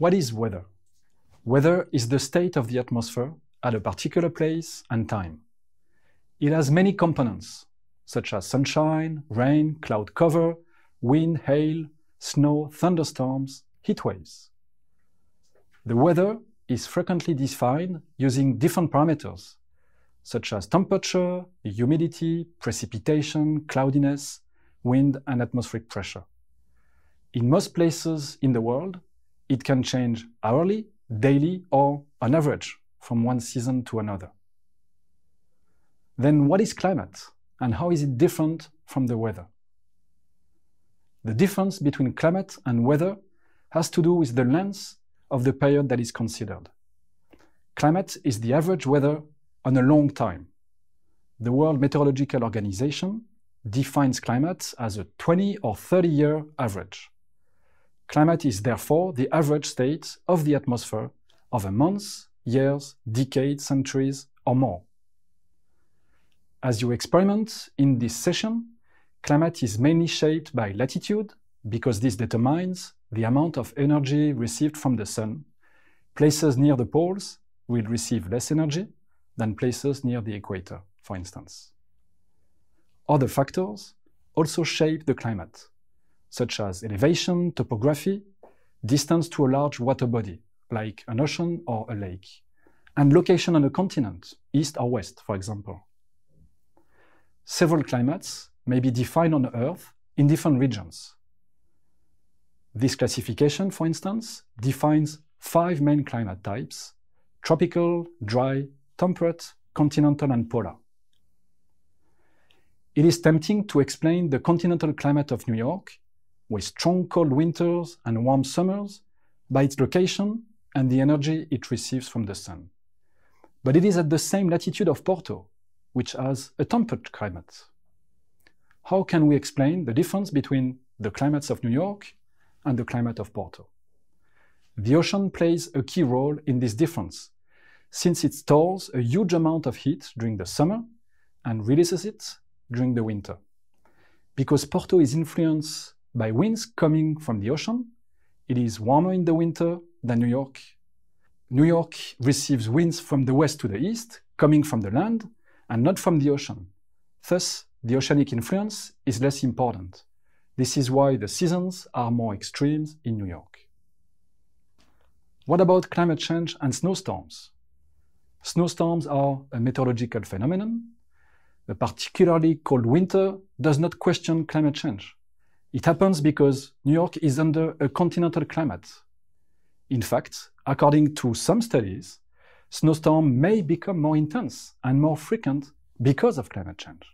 What is weather? Weather is the state of the atmosphere at a particular place and time. It has many components, such as sunshine, rain, cloud cover, wind, hail, snow, thunderstorms, heat waves. The weather is frequently defined using different parameters, such as temperature, humidity, precipitation, cloudiness, wind, and atmospheric pressure. In most places in the world, it can change hourly, daily, or on average from one season to another. Then what is climate and how is it different from the weather? The difference between climate and weather has to do with the length of the period that is considered. Climate is the average weather on a long time. The World Meteorological Organization defines climate as a 20 or 30 year average. Climate is therefore the average state of the atmosphere over months, years, decades, centuries, or more. As you experiment in this session, climate is mainly shaped by latitude, because this determines the amount of energy received from the sun. Places near the poles will receive less energy than places near the equator, for instance. Other factors also shape the climate, such as elevation, topography, distance to a large water body, like an ocean or a lake, and location on a continent, east or west, for example. Several climates may be defined on Earth in different regions. This classification, for instance, defines five main climate types tropical, dry, temperate, continental, and polar. It is tempting to explain the continental climate of New York, with strong cold winters and warm summers, by its location and the energy it receives from the sun. But it is at the same latitude of Porto, which has a temperate climate. How can we explain the difference between the climates of New York and the climate of Porto? The ocean plays a key role in this difference, since it stores a huge amount of heat during the summer and releases it during the winter. Because Porto is influenced by winds coming from the ocean, it is warmer in the winter than New York. New York receives winds from the west to the east, coming from the land, and not from the ocean. Thus, the oceanic influence is less important. This is why the seasons are more extreme in New York. What about climate change and snowstorms? Snowstorms are a meteorological phenomenon. A particularly cold winter does not question climate change. It happens because New York is under a continental climate. In fact, according to some studies, snowstorms may become more intense and more frequent because of climate change.